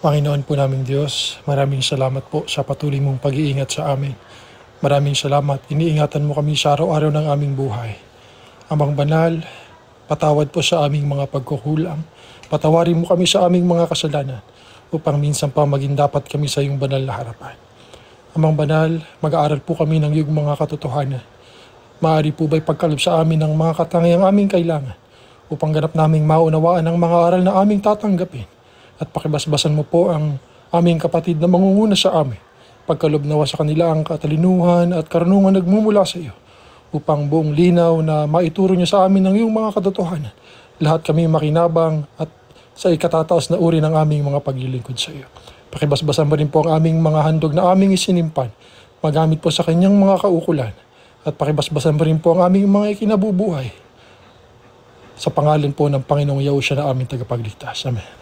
Panginoon po naming Diyos, maraming salamat po sa patuloy mong pag-iingat sa amin. Maraming salamat, iniingatan mo kami sa araw-araw ng aming buhay. Amang banal, patawad po sa aming mga pagkukulang. Patawarin mo kami sa aming mga kasalanan upang minsan pa maging dapat kami sa iyong banal na harapan. Amang banal, mag-aaral po kami ng iyong mga katotohanan. Maaari po ba'y pagkalab sa amin ng mga katangiang aming kailangan upang ganap naming maunawaan ang mga aral na aming tatanggapin at pakibasbasan mo po ang aming kapatid na mangunguna sa amin. Pagkalob nawa sa kanila ang katalinuhan at karunungan nagmumula sa iyo upang buong linaw na maituro niyo sa amin ng iyong mga katotohanan. Lahat kami makinabang at sa ikatataas na uri ng aming mga paglilingkod sa iyo. Pakibasbasan mo rin po ang aming mga handog na aming isinimpan, magamit po sa kanyang mga kaukulan, at pakibasbasan mo rin po ang aming mga ikinabubuhay. Sa pangalan po ng Panginoong Yahushua na aming tagapagligtas. Amen.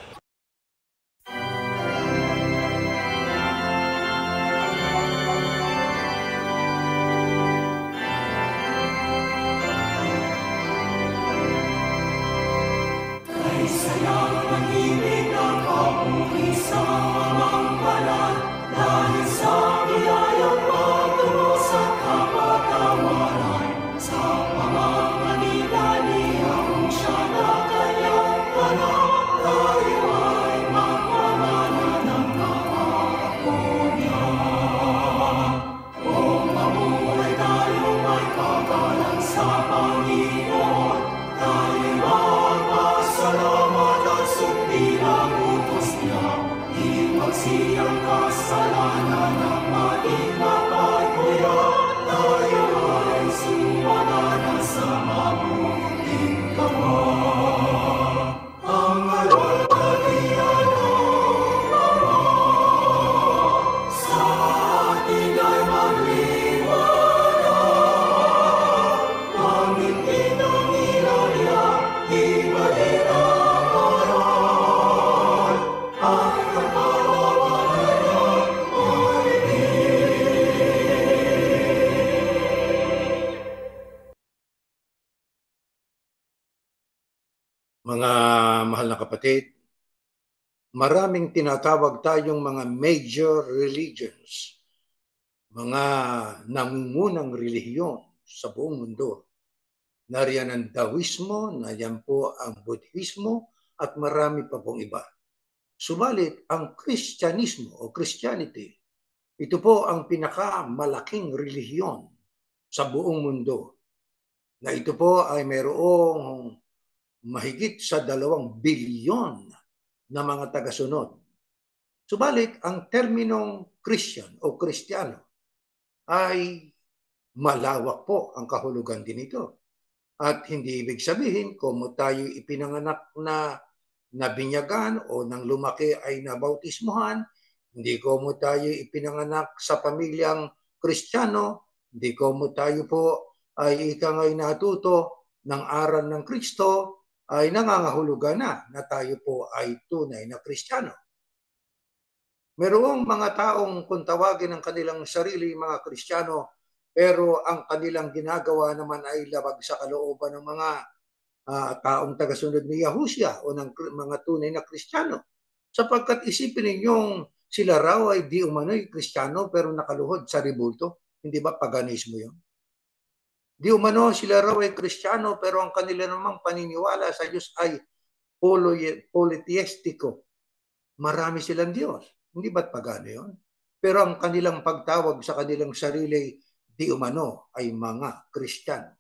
Kapatid, maraming tinatawag tayong mga major religions, mga nangungunang relihiyon sa buong mundo. Nariyan ang Taoismo, nariyan po ang Budhismo, at marami pa pong iba. Subalit, ang Kristyanismo o Christianity, ito po ang pinakamalaking relihiyon sa buong mundo. Na ito po ay mayroong mahigit sa dalawang bilyon na mga tagasunod. Subalit, ang terminong Christian o Kristiyano ay malawak po ang kahulugan din ito. At hindi ibig sabihin kung tayo ipinanganak na nabinyagan o nang lumaki ay nabautismuhan, hindi ko mo tayo ipinanganak sa pamilyang Kristiyano, hindi ko mo tayo po ay ikangay natuto ng aral ng Kristo, ay nangangahulugan na na tayo po ay tunay na Kristiyano. Merong mga taong kung tawagin ang kanilang sarili mga Kristiyano, pero ang kanilang ginagawa naman ay labag sa kalooban ng mga uh, taong tagasunod ni Yahushua o ng mga tunay na Kristiyano. Sapagkat isipin ninyong sila raw ay di umano'y Kristiyano pero nakaluhod sa ribulto. Hindi ba paganismo yun? Di umano sila raw ay Kristiyano pero ang kanila namang paniniwala sa Diyos ay polytheistiko. Marami silang Diyos. Hindi ba't pagano yun? Pero ang kanilang pagtawag sa kanilang sarili di umano ay mga Kristiyano.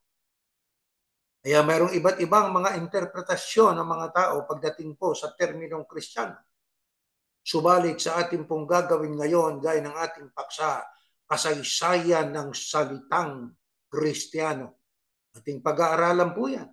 Kaya mayroong iba't ibang mga interpretasyon ng mga tao pagdating po sa terminong Kristiyano. Subalit sa ating pong gagawin ngayon, gaya ng ating paksa, kasaysayan ng salitang Kristiyano. Ating pag-aaralan po yan.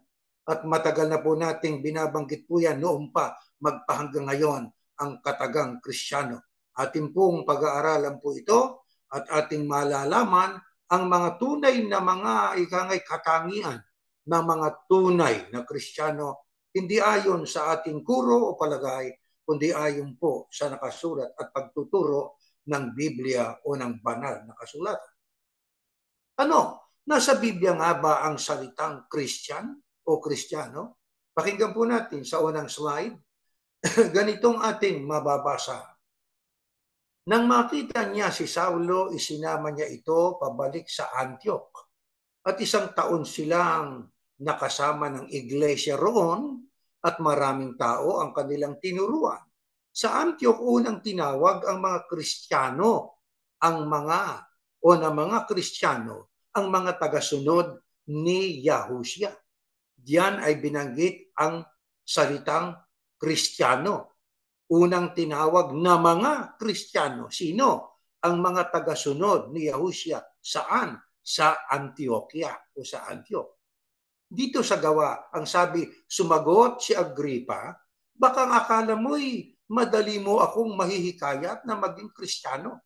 At matagal na po nating binabanggit po yan noon pa magpahanggang ngayon ang katagang Kristiyano. Ating pong pag-aaralan po ito at ating malalaman ang mga tunay na mga ikangay katangian ng mga tunay na Kristiyano hindi ayon sa ating kuro o palagay, kundi ayon po sa nakasulat at pagtuturo ng Biblia o ng banal na kasulatan. Ano? Nasa Biblia nga ba ang salitang Christian o Kristiyano? Pakinggan po natin sa unang slide. Ganitong ating mababasa. Nang makita niya si Saulo, isinama niya ito pabalik sa Antioch. At isang taon silang nakasama ng iglesia roon at maraming tao ang kanilang tinuruan. Sa Antioch unang tinawag ang mga Kristiyano, ang mga o na mga Kristiyano, ang mga tagasunod ni Yahushua. Diyan ay binanggit ang salitang Kristiyano unang tinawag na mga Kristiyano. Sino? Ang mga tagasunod ni Yahushua. Saan? Sa Antioquia o sa Antioch. Dito sa gawa, ang sabi, sumagot si Agripa, baka akala mo'y madali mo akong mahihikayat na maging Kristiyano.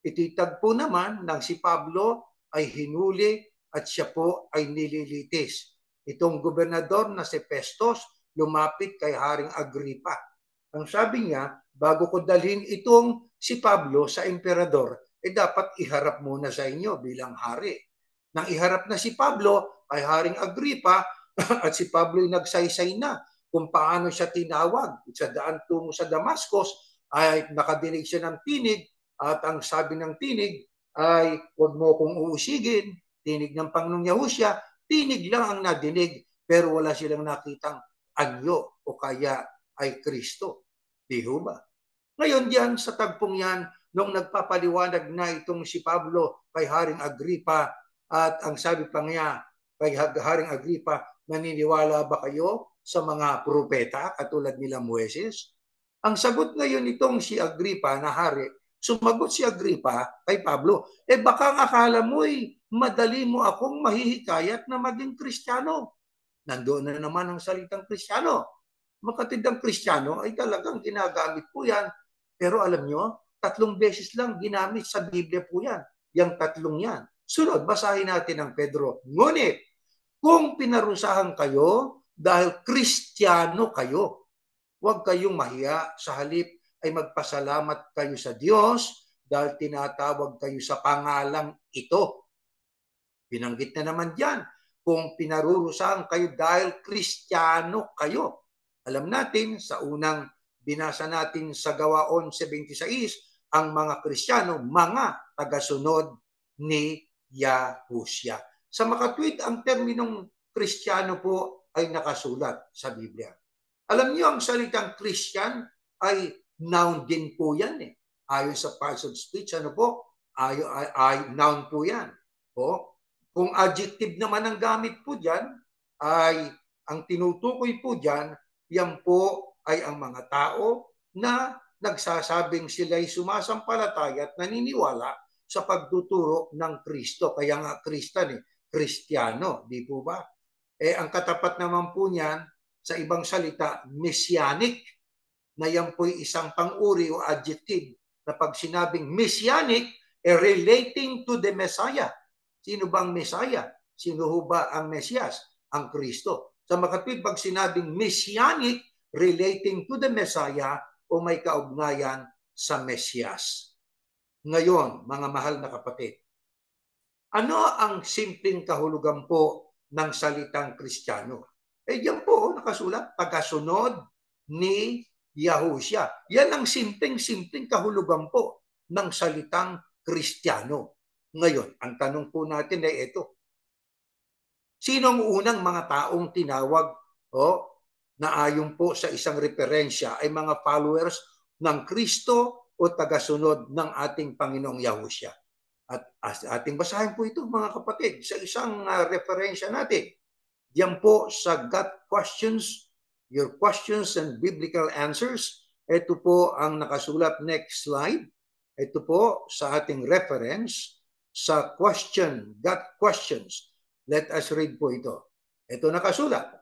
Ititagpo naman ng si Pablo ay hinuli at siya po ay nililitis. Itong gobernador na si Festus lumapit kay Haring Agripa ang sabi niya, bago ko dalhin itong si Pablo sa emperador, eh dapat iharap muna sa inyo bilang hari. Nang iharap na si Pablo ay Haring Agripa at si Pablo ay nagsaysay na kung paano siya tinawag. Sa daan tungo sa Damascus ay nakadinig siya ng tinig at ang sabi ng tinig ay huwag mo kong uusigin. Tinig ng Panginoong Yahusya, tinig lang ang nadinig pero wala silang nakitang anyo o kaya ay Kristo. Di ba? Ngayon diyan sa tagpong yan, nung nagpapaliwanag na itong si Pablo kay Haring Agripa at ang sabi pa niya kay Haring Agripa, naniniwala ba kayo sa mga propeta katulad nila Moises? Ang sagot ngayon nitong si Agripa na hari, sumagot si Agripa kay Pablo, eh baka ang akala mo'y madali mo akong mahihikayat na maging Kristiyano. Nandoon na naman ang salitang Kristiyano. Makatid ang Kristiyano ay talagang ginagamit po yan. Pero alam nyo, tatlong beses lang ginamit sa Biblia po yan. Yang tatlong yan. Sunod, basahin natin ang Pedro. Ngunit, kung pinarusahan kayo dahil Kristiyano kayo, huwag kayong mahiya. Sa halip ay magpasalamat kayo sa Diyos dahil tinatawag kayo sa pangalang ito. Binanggit na naman dyan, kung pinarurusahan kayo dahil Kristiyano kayo. Alam natin sa unang binasa natin sa Gawa 11.26, ang mga Kristiyano, mga tagasunod ni Yahusya. Sa makatwid, ang terminong Kristiyano po ay nakasulat sa Biblia. Alam niyo, ang salitang Christian ay noun din po yan eh. Ayon sa parts of speech, ano po? Ay, ay, ay noun po yan. O, kung adjective naman ang gamit po dyan, ay ang tinutukoy po dyan, yan po ay ang mga tao na nagsasabing sila'y sumasampalataya at naniniwala sa pagtuturo ng Kristo. Kaya nga Kristan eh, Kristiyano, di po ba? Eh, ang katapat naman po niyan, sa ibang salita, messianic, na yan po'y isang pang-uri o adjective na pag sinabing messianic, eh, relating to the Messiah. Sino bang Messiah? Sino ho ba ang Mesias? Ang Kristo. Sa makatwid, pag sinabing messianic, relating to the Messiah o may kaugnayan sa Mesias. Ngayon, mga mahal na kapatid, ano ang simpleng kahulugan po ng salitang Kristiyano? Eh yan po, nakasulat, tagasunod ni Yahusya. Yan ang simpleng-simpleng kahulugan po ng salitang Kristiyano. Ngayon, ang tanong po natin ay ito. Sino ang unang mga taong tinawag o na ayon po sa isang referensya ay mga followers ng Kristo o tagasunod ng ating Panginoong Yahusya? At ating basahin po ito mga kapatid sa isang uh, referensya natin. Diyan po sa God Questions, Your Questions and Biblical Answers. Ito po ang nakasulat next slide. Ito po sa ating reference sa question, God Questions. Let us read po ito. Ito nakasulat.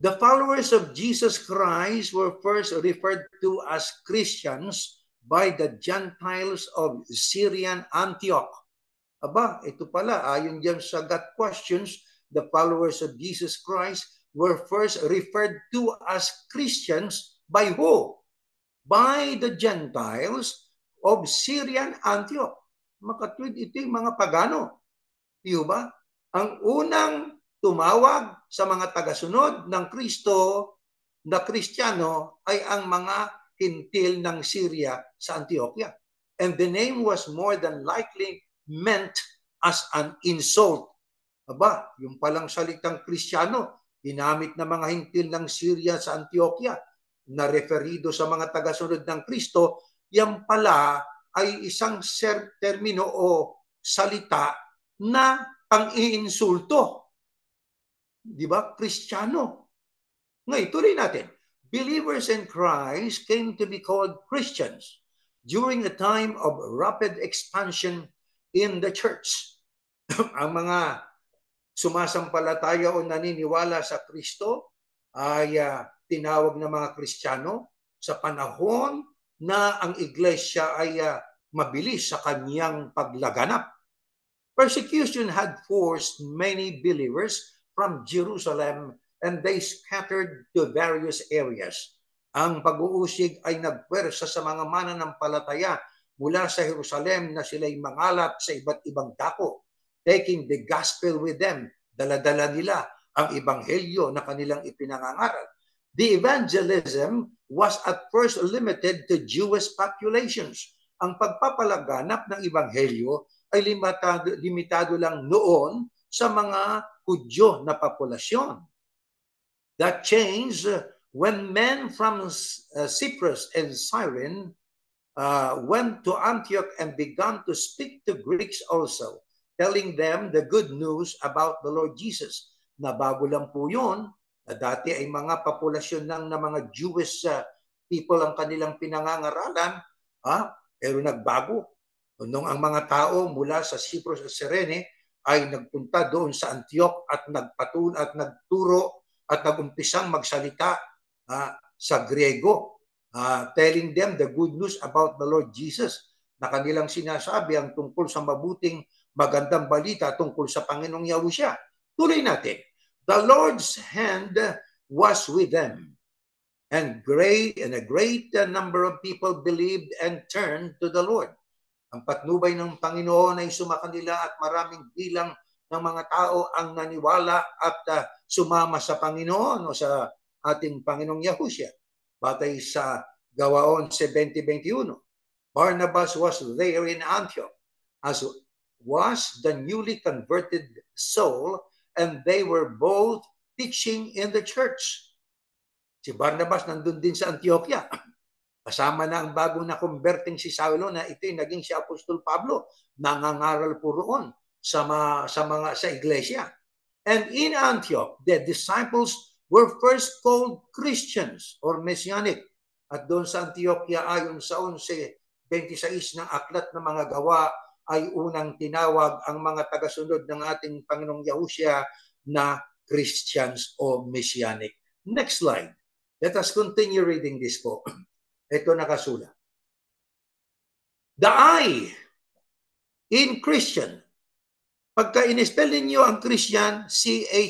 The followers of Jesus Christ were first referred to as Christians by the Gentiles of Syrian Antioch. Aba, ito pala, ayon dyan sa God Questions, the followers of Jesus Christ were first referred to as Christians by who? By the Gentiles of Syrian Antioch. Makatwid ito yung mga pagano. Di ba? Ang unang tumawag sa mga tagasunod ng Kristo na Kristiyano ay ang mga hintil ng Syria sa Antioquia. And the name was more than likely meant as an insult. Aba, yung palang salitang Kristiyano, ginamit na mga hintil ng Syria sa Antioquia na referido sa mga tagasunod ng Kristo, yan pala ay isang termino o salita na pang-iinsulto. Di ba? Kristiyano. Ngayon, tuloy natin believers in Christ came to be called Christians during a time of rapid expansion in the church. Ang mga sumasampalataya o naniniwala sa Kristo ay uh, tinawag na mga Kristiyano sa panahon na ang iglesia ay uh, mabilis sa kanyang paglaganap. Persecution had forced many believers from Jerusalem and they scattered to various areas. Ang pag-uusig ay nagpwersa sa mga mananampalataya mula sa Jerusalem na sila'y mangalat sa iba't ibang dako, taking the gospel with them. Daladala nila ang ebanghelyo na kanilang ipinangangaral. The evangelism was at first limited to Jewish populations. Ang pagpapalaganap ng ebanghelyo ay limitado, limitado lang noon sa mga Hudyo na populasyon. That changed when men from uh, Cyprus and Cyrene uh, went to Antioch and began to speak to Greeks also, telling them the good news about the Lord Jesus. Na bago lang po yun, na dati ay mga populasyon ng na mga Jewish uh, people ang kanilang pinangangaralan, ha? pero nagbago. Nung ang mga tao mula sa Cyprus at Cyrene ay nagpunta doon sa Antioch at nagpatul at nagturo at nagumpisang magsalita ah, sa Griego, ah, telling them the good news about the Lord Jesus na kanilang sinasabi ang tungkol sa mabuting magandang balita tungkol sa Panginoong Yahusya. Tuloy natin. The Lord's hand was with them. And great and a great number of people believed and turned to the Lord. Ang patnubay ng Panginoon ay sumakanila at maraming bilang ng mga tao ang naniwala at uh, sumama sa Panginoon o sa ating Panginoong Yahusya. Batay sa Gawaon 70.21. Barnabas was there in Antioch as was the newly converted soul and they were both teaching in the church. Si Barnabas nandun din sa Antioquia. Kasama na ang bago na converting si Saulo na ito'y naging si Apostol Pablo. Nangangaral po roon sa, ma, sa mga sa iglesia. And in Antioch, the disciples were first called Christians or Messianic. At doon sa Antioquia ayon sa 11.26 ng aklat ng mga gawa ay unang tinawag ang mga tagasunod ng ating Panginoong Yahusya na Christians o Messianic. Next slide. Let us continue reading this po. Ito nakasulat. The I in Christian. Pagka in-spell ninyo ang Christian, C-H-R-I-S-T-I-A-N.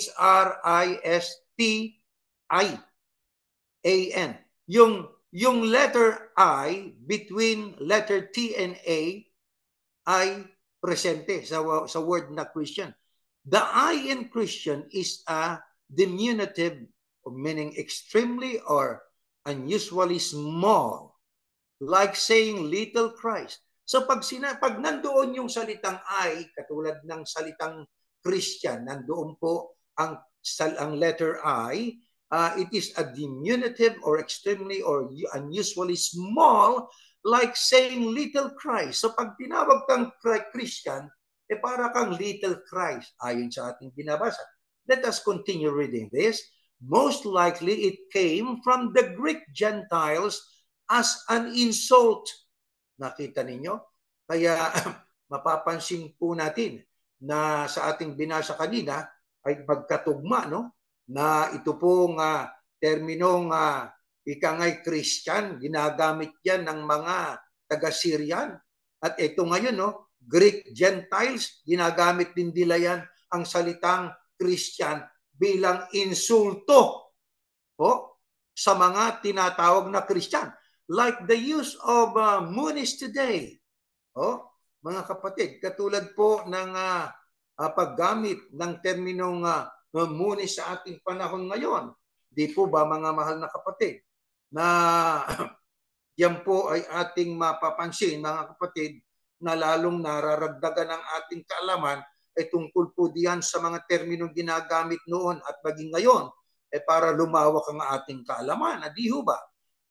Yung, yung letter I between letter T and A ay presente sa, sa word na Christian. The I in Christian is a diminutive meaning extremely or unusually small, like saying little Christ. So pag, sina, pag nandoon yung salitang I, katulad ng salitang Christian, nandoon po ang, ang letter I, uh, it is a diminutive or extremely or unusually small, like saying little Christ. So pag tinawag kang Christian, eh para kang little Christ, ayon sa ating binabasa. Let us continue reading this. Most likely it came from the Greek Gentiles as an insult. Nakita ninyo? Kaya mapapansin po natin na sa ating binasa kanina ay magkatugma no na ito pong uh, terminong uh, ikangay Christian ginagamit yan ng mga taga-Syrian at ito ngayon no Greek Gentiles ginagamit din nila yan ang salitang Christian bilang insulto po sa mga tinatawag na Christian. Like the use of uh, Muniz today. Oh, mga kapatid, katulad po ng uh, uh, paggamit ng terminong uh, Muniz sa ating panahon ngayon. Di po ba mga mahal na kapatid na yan po ay ating mapapansin mga kapatid na lalong nararagdagan ng ating kaalaman ay tungkol po diyan sa mga terminong ginagamit noon at maging ngayon eh para lumawak ang ating kaalaman. Adi ho ba?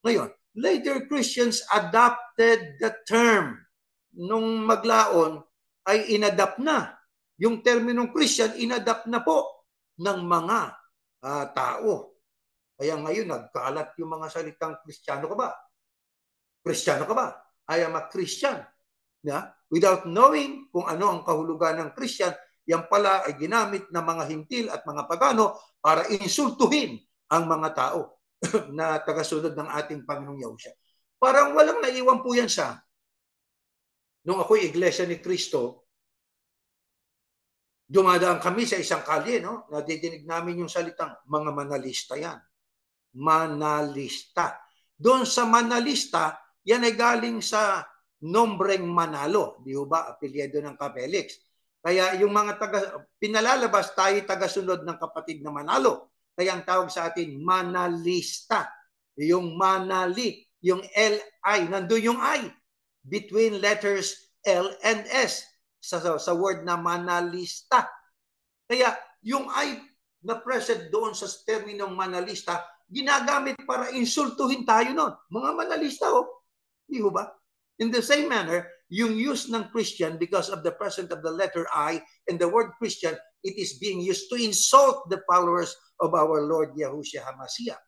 Ngayon, later Christians adopted the term. Nung maglaon ay inadapt na. Yung terminong Christian, inadapt na po ng mga uh, tao. Kaya ngayon, nagkalat yung mga salitang Kristiyano ka ba? Kristiyano ka ba? I am a Christian. Yeah? without knowing kung ano ang kahulugan ng Christian, yan pala ay ginamit ng mga hintil at mga pagano para insultuhin ang mga tao na tagasunod ng ating Panginoong Yahusha. Parang walang naiwan po yan sa nung ako'y iglesia ni Kristo, dumadaan kami sa isang kalye, no? Nadidinig namin yung salitang mga manalista yan. Manalista. Doon sa manalista, yan ay galing sa nombreng Manalo, di ba? Apelyido ng Kapelix. Kaya yung mga taga, pinalalabas tayo tagasunod ng kapatid na Manalo. Kaya ang tawag sa atin, Manalista. Yung Manali, yung L-I, nandun yung I. Between letters L and S sa, sa word na Manalista. Kaya yung I na present doon sa terminong Manalista, ginagamit para insultuhin tayo noon. Mga Manalista, oh. Di ba? In the same manner, yung use ng Christian because of the presence of the letter I and the word Christian, it is being used to insult the followers of our Lord Yahushua HaMashiach.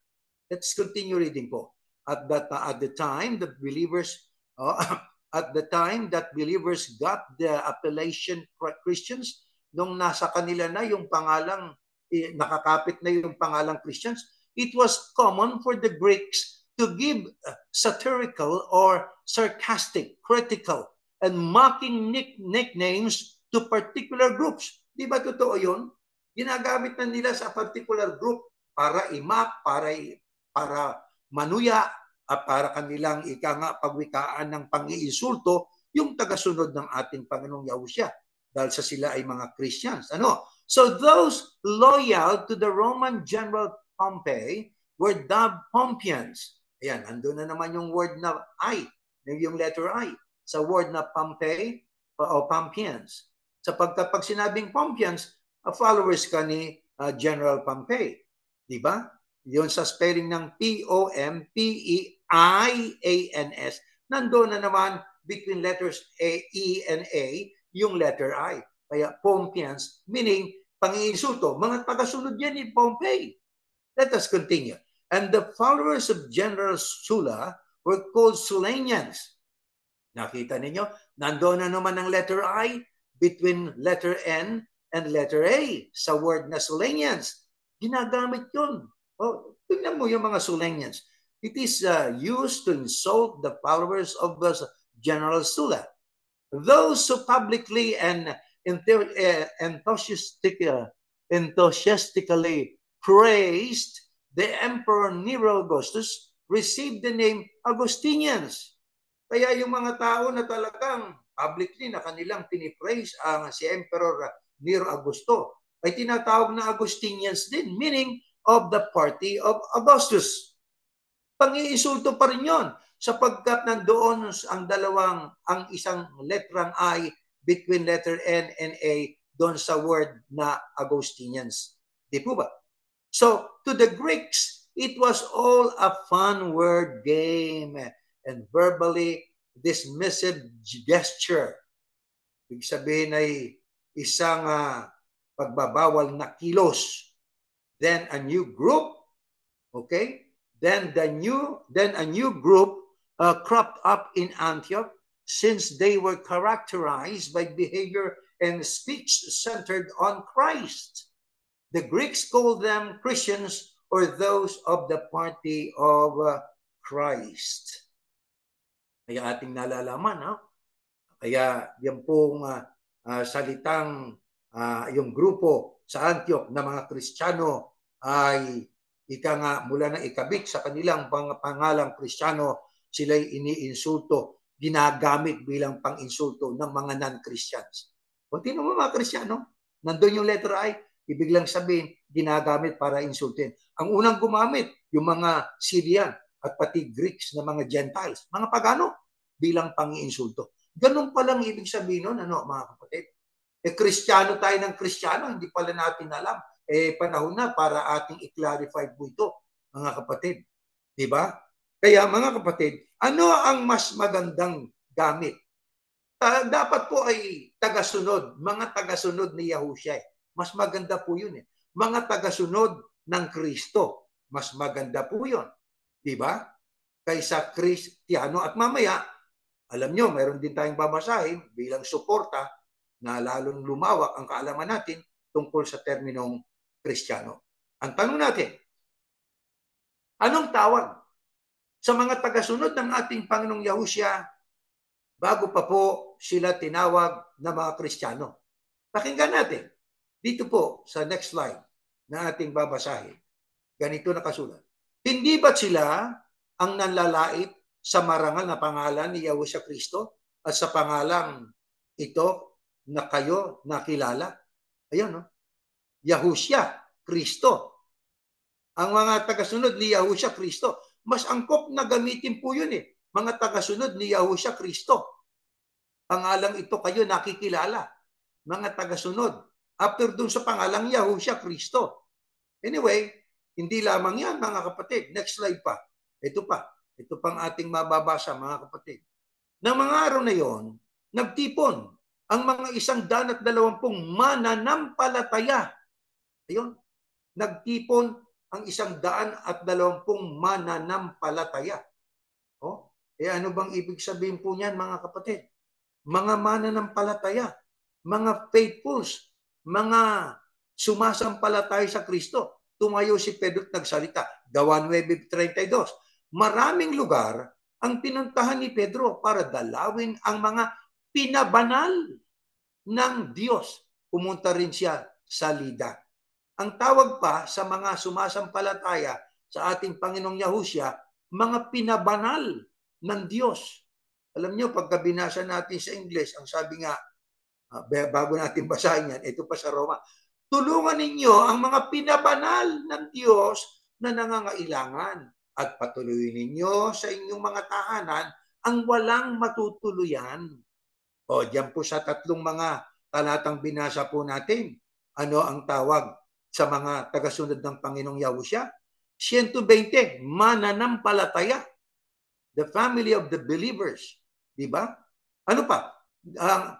Let's continue reading po. at that at the time that believers uh, at the time that believers got the appellation Christians nung nasa kanila na yung pangalang eh, nakakapit na yung pangalang Christians it was common for the Greeks to give uh, satirical or sarcastic critical and mocking nick- nicknames to particular groups di ba totoo yun ginagamit na nila sa particular group para imak para para manuya para kanilang ika nga pagwikaan ng pangiinsulto yung tagasunod ng ating Panginoong Yahusya dahil sa sila ay mga Christians. Ano? So those loyal to the Roman General Pompey were dubbed Pompeians. Ayan, andun na naman yung word na I, yung letter I, sa word na Pompey o Pompeians. Sapagkat pag sinabing Pompeians, uh, followers ka ni uh, General Pompey. Di ba? Yun sa spelling ng P-O-M-P-E-I-A-N-S. Nandoon na naman between letters A, E, and A, yung letter I. Kaya Pompeians, meaning pangiinsulto. Mga tagasunod yan ni Pompey. Let us continue. And the followers of General Sulla were called Sulanians. Nakita ninyo? Nandoon na naman ang letter I between letter N and letter A sa word na Sulanians. Ginagamit yun. Oh, tingnan mo yung mga Sulanians. It is uh, used to insult the followers of the General Sulla. Those who publicly and uh, uh, enthusiastically praised the Emperor Nero Augustus received the name Augustinians. Kaya yung mga tao na talagang publicly na kanilang pinipraise ang si Emperor Nero Augusto ay tinatawag na Augustinians din, meaning of the party of Augustus. Pangiinsulto pa rin yun sapagkat nandoon ang dalawang, ang isang letrang I between letter N and A doon sa word na Augustinians. Di po ba? So, to the Greeks, it was all a fun word game and verbally dismissive gesture. Ibig sabihin ay isang uh, pagbabawal na kilos. Then a new group, okay? Then the new then a new group uh, cropped up in Antioch since they were characterized by behavior and speech centered on Christ. The Greeks called them Christians or those of the party of uh, Christ. Kaya ating nalalaman, no? Kaya yan pong uh, uh, salitang uh, yung grupo sa Antioch na mga Kristiyano ay ika nga mula na ikabit sa kanilang pang pangalang Kristiyano, sila'y iniinsulto, ginagamit bilang pang-insulto ng mga non-Christians. Kung tinan mo mga Kristiyano, nandun yung letter I, ibig lang sabihin, ginagamit para insultin. Ang unang gumamit, yung mga Syrian at pati Greeks na mga Gentiles, mga pagano, bilang pang-iinsulto. Ganun palang ibig sabihin nun, ano, mga kapatid. Eh, Kristiyano tayo ng Kristiyano, hindi pala natin alam. Eh, panahon na para ating i-clarify po ito, mga kapatid. Di ba? Kaya, mga kapatid, ano ang mas magandang gamit? Uh, dapat po ay tagasunod, mga tagasunod ni Yahushua. Eh. Mas maganda po yun eh. Mga tagasunod ng Kristo. Mas maganda po yun. Di ba? Kaysa Kristiyano. At mamaya, alam nyo, mayroon din tayong babasahin bilang suporta na lalong lumawak ang kaalaman natin tungkol sa terminong Kristiyano. Ang tanong natin, anong tawag sa mga tagasunod ng ating Panginoong Yahusya bago pa po sila tinawag na mga Kristiyano? Pakinggan natin dito po sa next slide na ating babasahin. Ganito nakasulat. Hindi ba sila ang nanlalait sa marangal na pangalan ni Yahusya Kristo at sa pangalang ito na kayo nakilala? Ayun, no? Yahusya Kristo. Ang mga tagasunod ni Yahusya Kristo, mas angkop na gamitin po yun eh. Mga tagasunod ni Yahusya Kristo. Pangalang ito kayo nakikilala. Mga tagasunod. After dun sa pangalang Yahusya Kristo. Anyway, hindi lamang yan mga kapatid. Next slide pa. Ito pa. Ito pang ating mababasa mga kapatid. Nang mga araw na yon, nagtipon ang mga isang daan at dalawampung mananampalataya. Ayun, nagtipon ang isang daan at dalawampung mananampalataya. Eh ano bang ibig sabihin po niyan mga kapatid? Mga mananampalataya, mga faithfuls, mga sumasampalataya sa Kristo. Tumayo si Pedro at nagsalita. Gawa 9.32. Maraming lugar ang pinuntahan ni Pedro para dalawin ang mga pinabanal ng Diyos. Pumunta rin siya sa Lida. Ang tawag pa sa mga sumasampalataya sa ating Panginoong Yahusya, mga pinabanal ng Diyos. Alam niyo, pagka binasa natin sa English, ang sabi nga, ah, bago natin basahin yan, ito pa sa Roma, tulungan ninyo ang mga pinabanal ng Diyos na nangangailangan at patuloyin ninyo sa inyong mga tahanan ang walang matutuluyan. O, diyan po sa tatlong mga talatang binasa po natin, ano ang tawag sa mga tagasunod ng Panginoong Yahusya? 120, mananampalataya. The family of the believers. Di ba? Ano pa?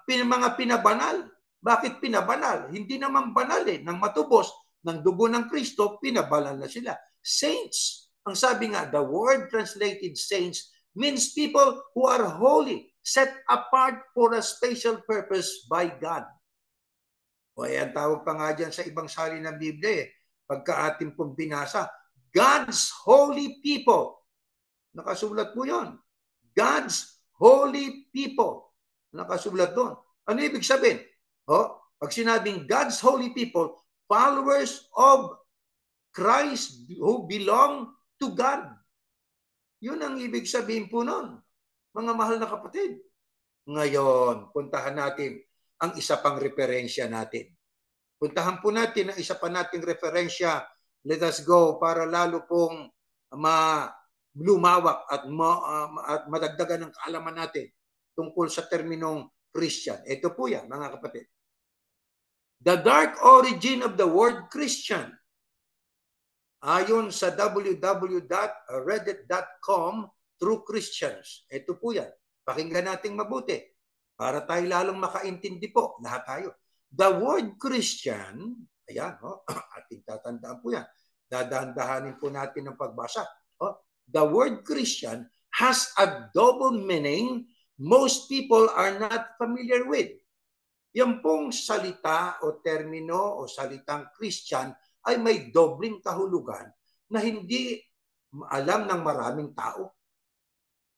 Pin, mga pinabanal. Bakit pinabanal? Hindi naman banal eh. Nang matubos ng dugo ng Kristo, pinabanal na sila. Saints. Ang sabi nga, the word translated saints means people who are holy, set apart for a special purpose by God. O ayan, tawag pa nga dyan sa ibang sali ng Biblia eh. Pagka ating pong binasa, God's holy people. Nakasulat po yon. God's holy people. Nakasulat doon. Ano ibig sabihin? O, pag sinabing God's holy people, followers of Christ who belong to God. Yun ang ibig sabihin po nun. Mga mahal na kapatid. Ngayon, puntahan natin ang isa pang referensya natin. Puntahan po natin ang isa pa nating referensya. Let us go para lalo pong ma lumawak at, ma, uh, at madagdagan ng kaalaman natin tungkol sa terminong Christian. Ito po yan, mga kapatid. The dark origin of the word Christian. Ayon sa www.reddit.com through Christians. Ito po yan. Pakinggan natin mabuti para tayo lalong makaintindi po, lahat tayo. The word Christian, ayan, oh, ating tatandaan po yan. Dadahan-dahanin po natin ng pagbasa. Oh, the word Christian has a double meaning most people are not familiar with. Yan pong salita o termino o salitang Christian ay may dobling kahulugan na hindi alam ng maraming tao.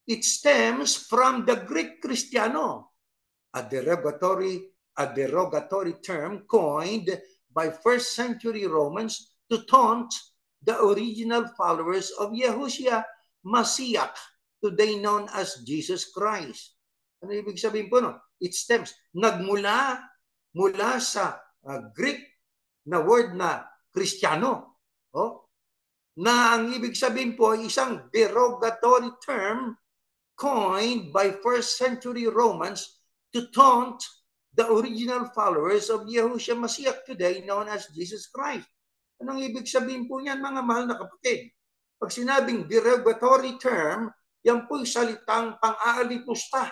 It stems from the Greek Christiano, a derogatory, a derogatory term coined by first century Romans to taunt the original followers of Yahushua Masiach, today known as Jesus Christ. Ano ibig sabihin po no? It stems. Nagmula mula sa uh, Greek na word na Kristiyano. Oh, na ang ibig sabihin po ay isang derogatory term coined by first century Romans to taunt the original followers of Yahushua Mashiach today known as Jesus Christ. Anong ibig sabihin po niyan mga mahal na kapatid? Pag sinabing derogatory term, yan po'y salitang pang-aalipusta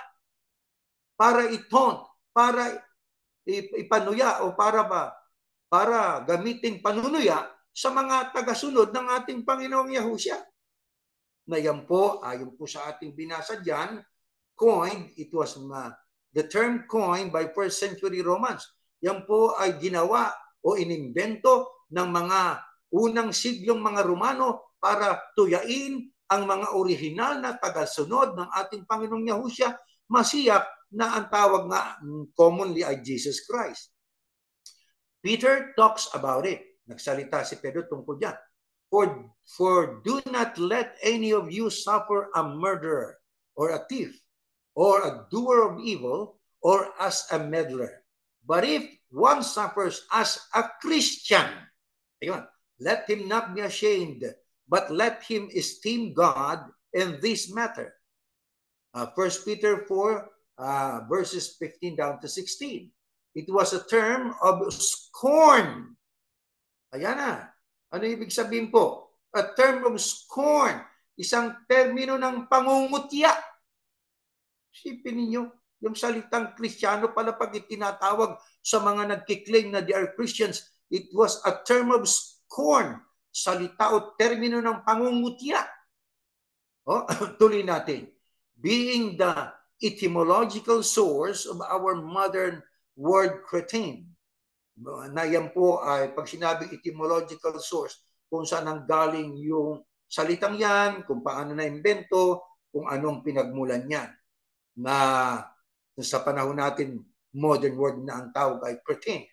para iton, para ipanuya o para ba para gamitin panunuya sa mga tagasunod ng ating Panginoong Yahusya. Na yan po, ayon po sa ating binasa dyan, coined, it was uh, the term coined by first century Romans. Yan po ay ginawa o inimbento ng mga unang siglong mga Romano para tuyain ang mga orihinal na tagasunod ng ating Panginoong Yahusya, Masiyak na ang tawag nga mm, commonly ay Jesus Christ. Peter talks about it. Nagsalita si Pedro tungkol diyan. For, for do not let any of you suffer a murderer or a thief or a doer of evil or as a meddler. But if one suffers as a Christian, let him not be ashamed, but let him esteem God in this matter. Uh, 1 Peter 4, uh, verses 15 down to 16. It was a term of scorn. Ayan na. Ano ibig sabihin po? A term of scorn. Isang termino ng pangungutya. Sipin ninyo, yung salitang Kristiyano pala pag itinatawag sa mga nagkiklaim na they are Christians, it was a term of scorn. Salita o termino ng pangungutya. Oh, tuloy natin. being the etymological source of our modern word cretin. Na yan po ay pag sinabing etymological source, kung saan ang galing yung salitang yan, kung paano na-imbento, kung anong pinagmulan yan. Na sa panahon natin, modern word na ang tawag ay cretin.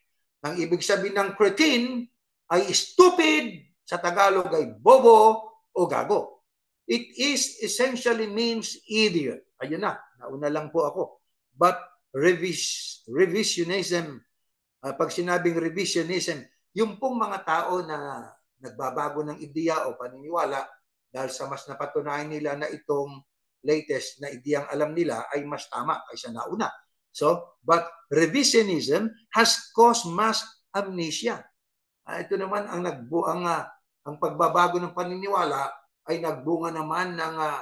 Ang ibig sabihin ng cretin ay stupid, sa Tagalog ay bobo o gago. It is essentially means idiot. Ayun na, nauna lang po ako. But revis, revisionism, uh, pag sinabing revisionism, yung pong mga tao na nagbabago ng ideya o paniniwala dahil sa mas napatunayan nila na itong latest na ideyang alam nila ay mas tama kaysa nauna. So, but revisionism has caused mass amnesia. Uh, ito naman ang nagbu ang uh, ang pagbabago ng paniniwala ay nagbunga naman ng uh,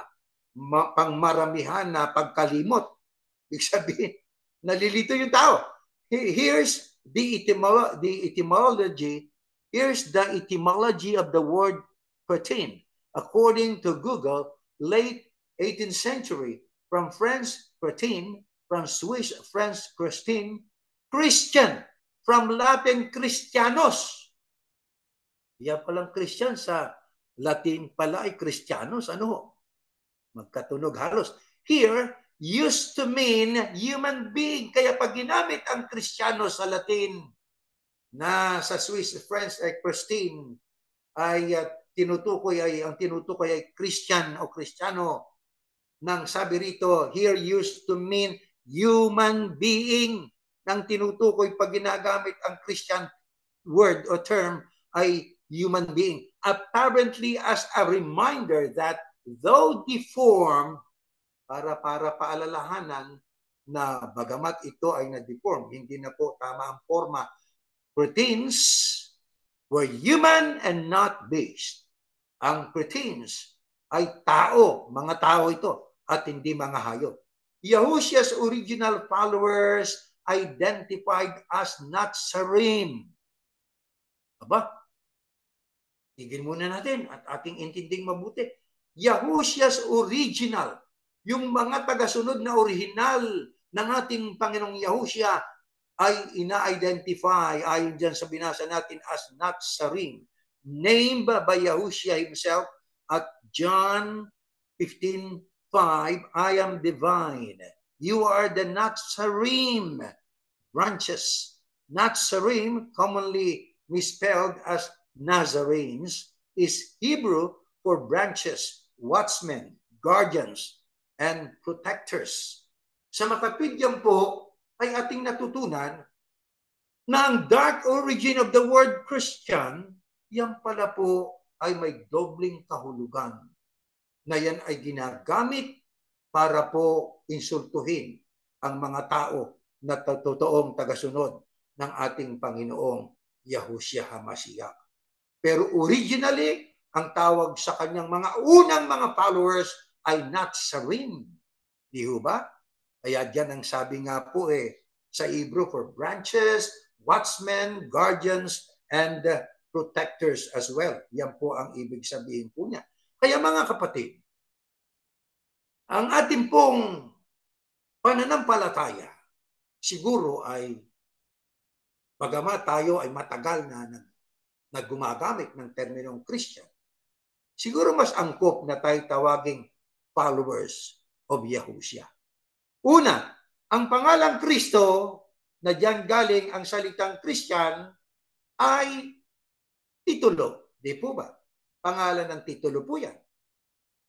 ma- pangmaramihan na pagkalimot. Ibig sabihin, nalilito yung tao. Here's the, etymolo- the etymology, here's the etymology of the word pertain. According to Google, late 18th century, from French pertain, from Swiss French Christine, Christian, from Latin Christianos. Yan palang Christian sa Latin pala ay Christianos. Ano? Magkatunog halos. Here, used to mean human being. Kaya pag ginamit ang Kristiyano sa Latin na sa Swiss, French ay Christine, ay uh, tinutukoy ay ang tinutukoy ay Christian o Kristiyano nang sabi rito here used to mean human being nang tinutukoy pag ginagamit ang Christian word o term ay human being. Apparently as a reminder that though deformed para para paalalahanan na bagamat ito ay na-deform hindi na po tama ang forma proteins were human and not beast ang proteins ay tao mga tao ito at hindi mga hayop. Yahushua's original followers identified as Nazarene. Aba, tigil muna natin at ating intinding mabuti. Yahushua's original, yung mga tagasunod na original ng ating Panginoong Yahushua ay ina-identify ayon dyan sa binasa natin as Nazarene. Named by Yahushua himself at John 15 5, I am divine. You are the Nazarene branches. Nazarene, commonly misspelled as Nazarenes, is Hebrew for branches, watchmen, guardians, and protectors. Sa makapidyan po ay ating natutunan na ang dark origin of the word Christian, yan pala po ay may dobling kahulugan na yan ay ginagamit para po insultuhin ang mga tao na totoong tagasunod ng ating Panginoong Yahushua HaMashiach. Pero originally, ang tawag sa kanyang mga unang mga followers ay Nazarene. Di ba? Kaya dyan ang sabi nga po eh, sa Hebrew for branches, watchmen, guardians, and uh, protectors as well. Yan po ang ibig sabihin po niya. Kaya mga kapatid, ang ating pong pananampalataya siguro ay bagamat tayo ay matagal na nag, naggumagamit ng terminong Christian, siguro mas angkop na tayo tawaging followers of Yahushua. Una, ang pangalang Kristo na diyan galing ang salitang Christian ay titulo. Di po ba? Pangalan ng titulo po yan.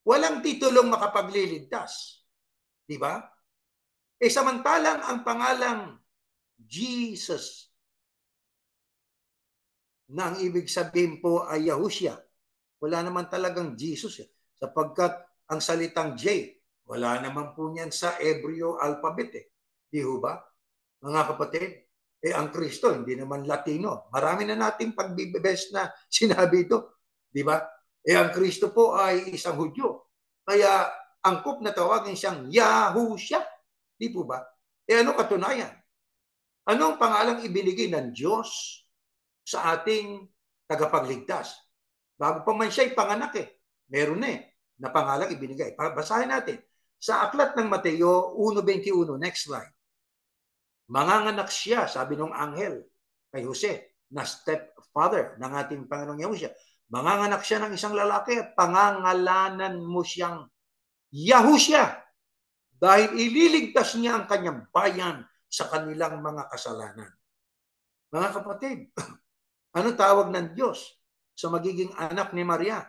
Walang titulong makapagliligtas. Di ba? Eh samantalang ang pangalang Jesus na ang ibig sabihin po ay Yahushua. Wala naman talagang Jesus eh. Sapagkat ang salitang J, wala naman po niyan sa Hebreo alphabet eh. Di ba? Mga kapatid, eh ang Kristo, hindi naman Latino. Marami na nating pagbibes na sinabi ito. Di ba? Eh ang Kristo po ay isang Hudyo. Kaya angkop na tawagin siyang Yahushua. Di po ba? Eh ano katunayan? Anong pangalang ibinigay ng Diyos sa ating tagapagligtas? Bago pa man siya ipanganak eh. Meron na eh na pangalang ibinigay. Basahin natin. Sa aklat ng Mateo 1.21, next slide. Manganganak siya, sabi ng anghel kay Jose, na stepfather ng ating Panginoong Yahusha. Manganganak siya ng isang lalaki at pangangalanan mo siyang Yahusha dahil ililigtas niya ang kanyang bayan sa kanilang mga kasalanan. Mga kapatid, ano tawag ng Diyos sa magiging anak ni Maria?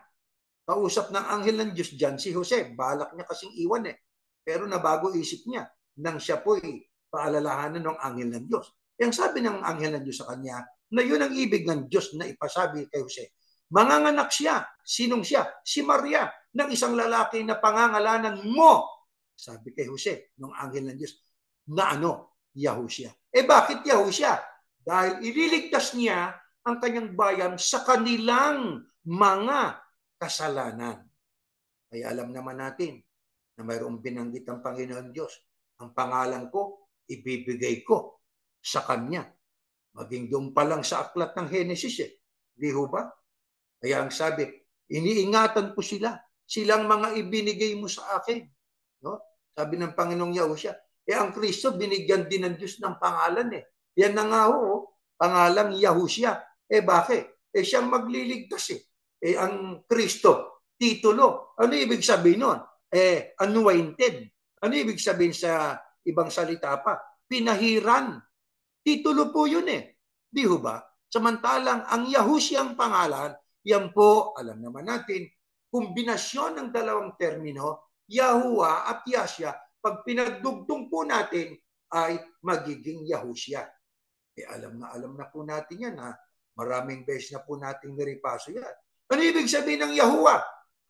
Kausap ng anghel ng Diyos dyan si Jose. Balak niya kasing iwan eh. Pero nabago isip niya nang siya po'y paalalahanan ng anghel ng Diyos. E ang sabi ng anghel ng Diyos sa kanya, na yun ang ibig ng Diyos na ipasabi kay Jose. Manganganak siya. Sinong siya? Si Maria ng isang lalaki na pangangalanan mo. Sabi kay Jose, ng anghel ng Diyos, na ano? Yahusya. Eh bakit Yahusya? Dahil ililigtas niya ang kanyang bayan sa kanilang mga kasalanan. Kaya alam naman natin na mayroong binanggit ang Panginoon Diyos. Ang pangalan ko, ibibigay ko sa Kanya. Maging doon pa lang sa aklat ng Genesis eh. Di ho ba? Kaya ang sabi, iniingatan ko sila. Silang mga ibinigay mo sa akin. No? Sabi ng Panginoong Yahusya, eh ang Kristo binigyan din ng Diyos ng pangalan eh. Yan na nga ho, pangalang Yahusya. Eh bakit? Eh siyang magliligtas eh. Eh ang Kristo, titulo. Ano ibig sabihin nun? Eh anointed. Ano ibig sabihin sa ibang salita pa? Pinahiran. Titulo po yun eh. Di ho ba? Samantalang ang Yahusya ang pangalan, yan po, alam naman natin, kombinasyon ng dalawang termino, Yahuwa at Yasya, pag pinagdugtong po natin, ay magiging Yahusya. Eh alam na alam na po natin yan ha. Maraming beses na po nating niripaso yan. Ano ibig sabihin ng Yahuwa?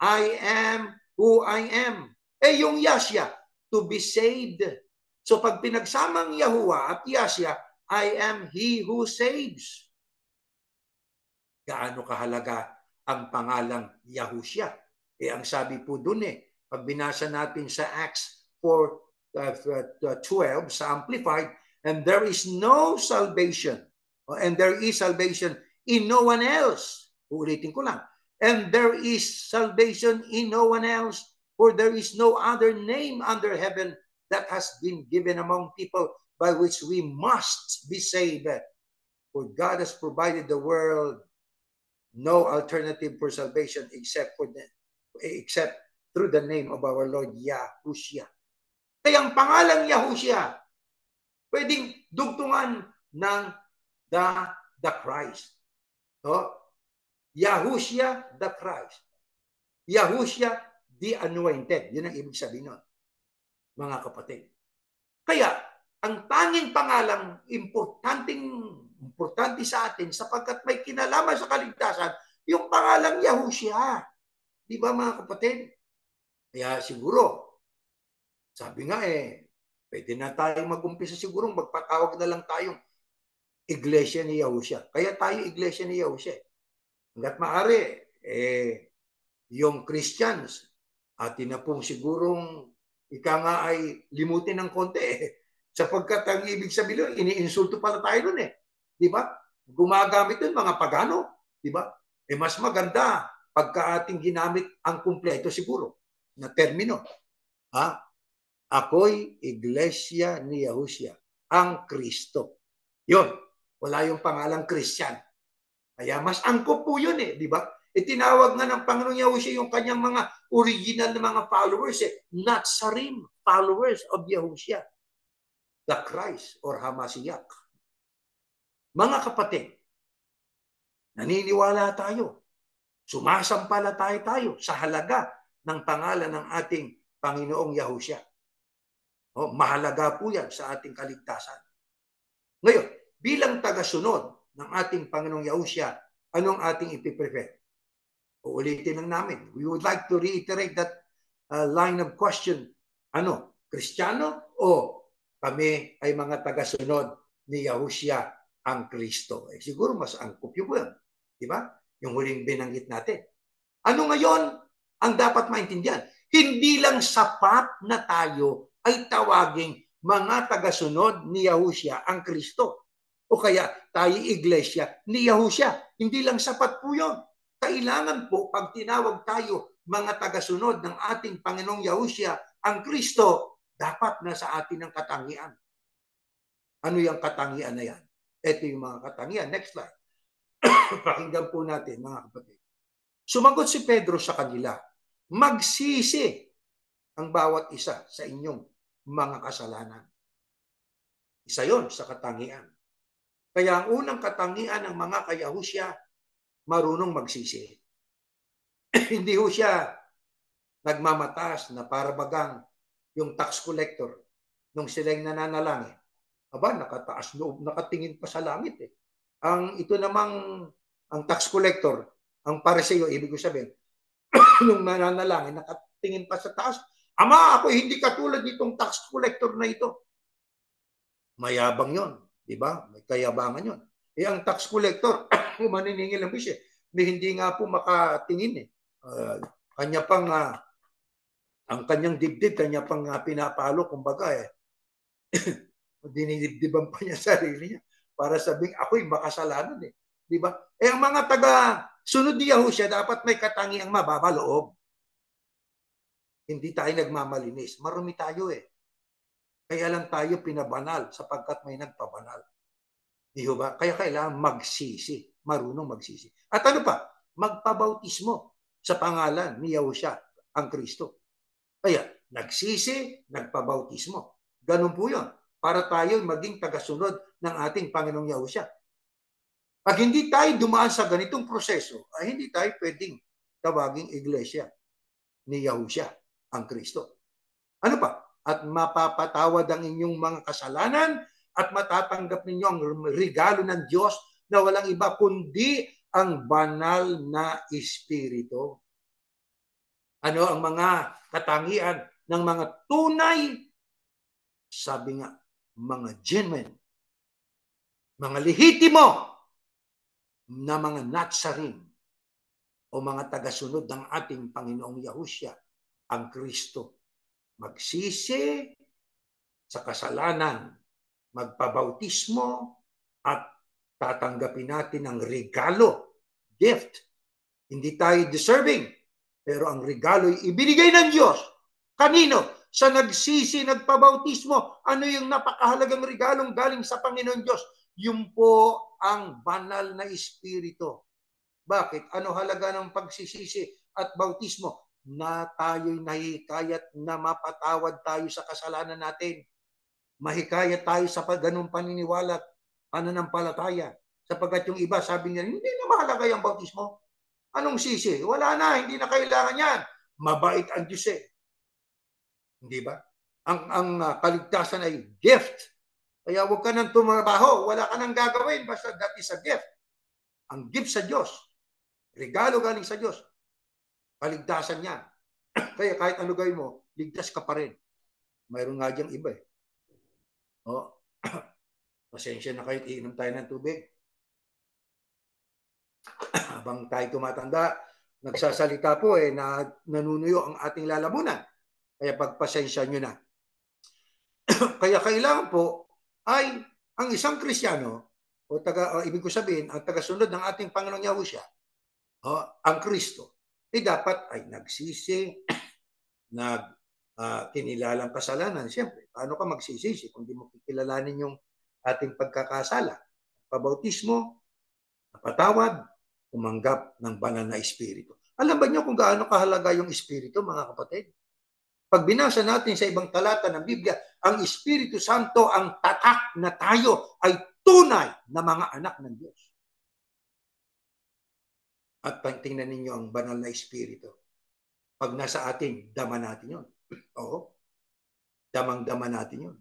I am who I am. Eh yung Yasya, to be saved. So pag pinagsamang Yahuwa at Yasya, I am he who saves. Gaano kahalaga ang pangalang Yahusya? Eh ang sabi po dun eh, pag binasa natin sa Acts 4, uh, 12 sa Amplified, and there is no salvation, and there is salvation in no one else. Uulitin ko lang. And there is salvation in no one else, for there is no other name under heaven that has been given among people by which we must be saved. For God has provided the world no alternative for salvation except for the, except through the name of our Lord Yahushua. Kaya ang pangalang Yahushua, pwedeng dugtungan ng the, the Christ. No? Yahushua the Christ. Yahushua the Anointed. Yun ang ibig sabihin nun, mga kapatid. Kaya, ang tanging pangalang importanteng importante sa atin sapagkat may kinalaman sa kaligtasan, yung pangalang Yahushua. Di ba mga kapatid? Kaya siguro, sabi nga eh, pwede na tayong mag-umpisa siguro, magpatawag na lang tayong Iglesia ni Yahushua. Kaya tayo Iglesia ni Yahushua. Hanggat maaari, eh, yung Christians, atin na pong sigurong ika nga ay limutin ng konti eh. Sapagkat ang ibig sabihin, iniinsulto pala tayo nun eh. Di ba? Gumagamit nun mga pagano. Di ba? Eh mas maganda pagka ating ginamit ang kumpleto siguro na termino. Ha? Ako'y iglesia ni Yahushua, ang Kristo. Yun. Wala yung pangalang Christian. Kaya mas angkop po yun eh, di ba? Itinawag nga ng Panginoong Yahushua yung kanyang mga original na mga followers eh, Natsarim, followers of Yahushua. The Christ or Hamasiyak. Mga kapatid, naniniwala tayo, sumasampalataya tayo sa halaga ng pangalan ng ating Panginoong Yahushua. O, mahalaga po yan sa ating kaligtasan. Ngayon, bilang tagasunod ng ating Panginoong Yahushua, anong ating ipiprefer? Uulitin lang namin. We would like to reiterate that uh, line of question. Ano? Kristiyano o kami ay mga tagasunod ni Yahushua ang Kristo? Eh, siguro mas angkop yung yun. Di ba? Yung huling binanggit natin. Ano ngayon ang dapat maintindihan? Hindi lang sapat na tayo ay tawaging mga tagasunod ni Yahushua ang Kristo. O kaya tayo iglesia ni Yahushua. Hindi lang sapat po yun. Kailangan po pag tinawag tayo mga tagasunod ng ating Panginoong Yahushua ang Kristo, dapat nasa atin ang katangian. Ano yung katangian na yan? Ito yung mga katangian. Next slide. Pakinggan po natin, mga kapatid. Sumagot si Pedro sa kanila, magsisi ang bawat isa sa inyong mga kasalanan. Isa yon sa katangian. Kaya ang unang katangian ng mga kayahusya, marunong magsisi. Hindi ho siya nagmamatas na para bagang yung tax collector nung sila yung nananalangin. Aba, nakataas loob, nakatingin pa sa langit eh. Ang ito namang ang tax collector, ang pareseyo, ibig ko sabihin, nung nananalangin, nakatingin pa sa taas. Ama, ako hindi katulad nitong tax collector na ito. Mayabang yon, di ba? May kayabangan yon. Eh, ang tax collector, maniningil ng bisyo, hindi nga po makatingin eh. Uh, kanya pang, uh, ang kanyang dibdib, kanya pang uh, pinapalo, kumbaga eh. dinidibdiban pa niya sarili niya para sabing ako'y makasalanan eh. Di ba? Eh ang mga taga sunod ni Yahusha dapat may katangiang mababa loob. Hindi tayo nagmamalinis. Marumi tayo eh. Kaya lang tayo pinabanal sapagkat may nagpabanal. Di ba? Kaya kailangan magsisi. Marunong magsisi. At ano pa? Magpabautismo sa pangalan ni Yahusha, ang Kristo. Kaya nagsisi, nagpabautismo. Ganun po yun para tayo maging tagasunod ng ating Panginoong Yahusha. Pag hindi tayo dumaan sa ganitong proseso, ay hindi tayo pwedeng tawaging iglesia ni Yahusha, ang Kristo. Ano pa? At mapapatawad ang inyong mga kasalanan at matatanggap ninyo ang regalo ng Diyos na walang iba kundi ang banal na Espiritu. Ano ang mga katangian ng mga tunay? Sabi nga, mga genuine, mga lehitimo na mga Nazarene o mga tagasunod ng ating Panginoong Yahusya, ang Kristo. Magsisi sa kasalanan, magpabautismo at tatanggapin natin ang regalo, gift. Hindi tayo deserving, pero ang regalo ay ibinigay ng Diyos. Kanino? sa nagsisi, nagpabautismo, ano yung napakahalagang regalong galing sa Panginoon Diyos? Yung po ang banal na Espiritu. Bakit? Ano halaga ng pagsisisi at bautismo? Na tayo'y nahihikayat na mapatawad tayo sa kasalanan natin. Mahikayat tayo sa ganung paniniwala, pananampalataya. Sapagat yung iba sabi niya, hindi na mahalaga yung bautismo. Anong sisi? Wala na, hindi na kailangan yan. Mabait ang Diyos eh. Hindi ba? Ang, ang uh, kaligtasan ay gift. Kaya huwag ka nang tumabaho. Wala ka nang gagawin. Basta that is a gift. Ang gift sa Diyos. Regalo galing sa Diyos. Kaligtasan niya. Kaya kahit ano gawin mo, ligtas ka pa rin. Mayroon nga diyang iba eh. Oh. Pasensya na kayo, iinom tayo ng tubig. Habang tayo tumatanda, nagsasalita po eh, na nanunuyo ang ating lalamunan. Kaya pagpasensya nyo na. Kaya kailangan po ay ang isang Kristiyano o taga o ibig ko sabihin ang tagasunod ng ating Panginoong Yahusha o ang Kristo ay dapat ay nagsisi. Nag uh, kinilalang kasalanan. Siyempre paano ka magsisisi kung di mo kikilalanin yung ating pagkakasala? Pabautismo napatawad umanggap ng banal na espiritu. Alam ba niyo kung gaano kahalaga yung espiritu mga kapatid? Pag binasa natin sa ibang talata ng Biblia, ang Espiritu Santo ang tatak na tayo ay tunay na mga anak ng Diyos. At tingnan ninyo ang banal na Espiritu. Pag nasa atin, dama natin yon. Oo. Damang-dama natin yon.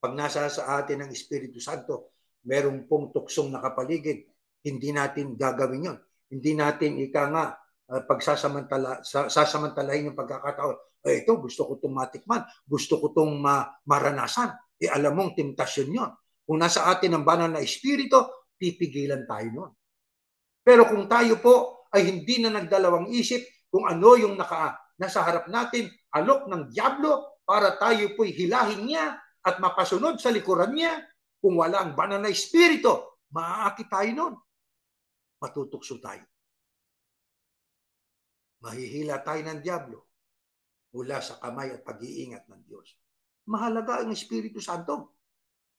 Pag nasa sa atin ang Espiritu Santo, merong pong tuksong nakapaligid, hindi natin gagawin yon. Hindi natin ika nga uh, pagsasamantala sa, sasamantalahin yung pagkakataon. Eh, ito, gusto ko itong matikman. Gusto ko itong ma, maranasan. Eh, alam mong temptasyon yon. Kung nasa atin ang banal na espiritu, pipigilan tayo nun. Pero kung tayo po ay hindi na nagdalawang isip kung ano yung naka, nasa harap natin, alok ng Diablo, para tayo po'y hilahin niya at mapasunod sa likuran niya, kung wala ang banal na espiritu, maaakit tayo nun. Matutukso tayo mahihila tayo ng Diablo. mula sa kamay at pag-iingat ng Diyos. Mahalaga ang Espiritu Santo.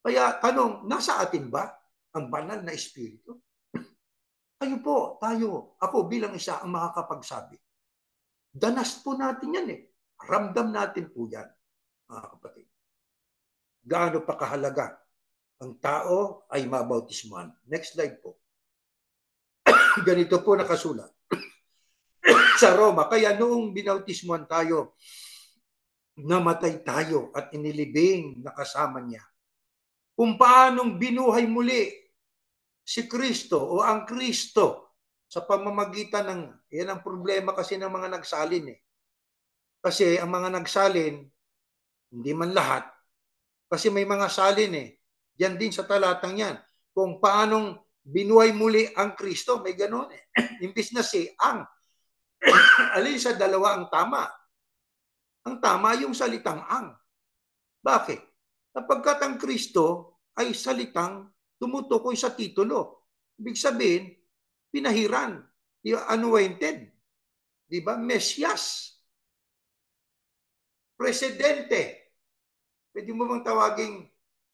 Kaya tanong, nasa atin ba ang banal na Espiritu? Kayo po, tayo, ako bilang isa ang makakapagsabi. Danas po natin yan eh. Ramdam natin po yan, mga kapatid. Gaano pa kahalaga ang tao ay mabautismuhan. Next slide po. Ganito po nakasulat sa Roma. Kaya noong binautismuhan tayo, namatay tayo at inilibing na kasama niya. Kung paanong binuhay muli si Kristo o ang Kristo sa pamamagitan ng, yan ang problema kasi ng mga nagsalin eh. Kasi ang mga nagsalin, hindi man lahat, kasi may mga salin eh. Yan din sa talatang yan. Kung paanong binuhay muli ang Kristo, may ganon eh. Imbis na si ang. Alin sa dalawa ang tama? Ang tama yung salitang ang. Bakit? Sapagkat ang Kristo ay salitang tumutukoy sa titulo. Ibig sabihin, pinahiran, anointed. Di ba? Mesyas. Presidente. Pwede mo bang tawaging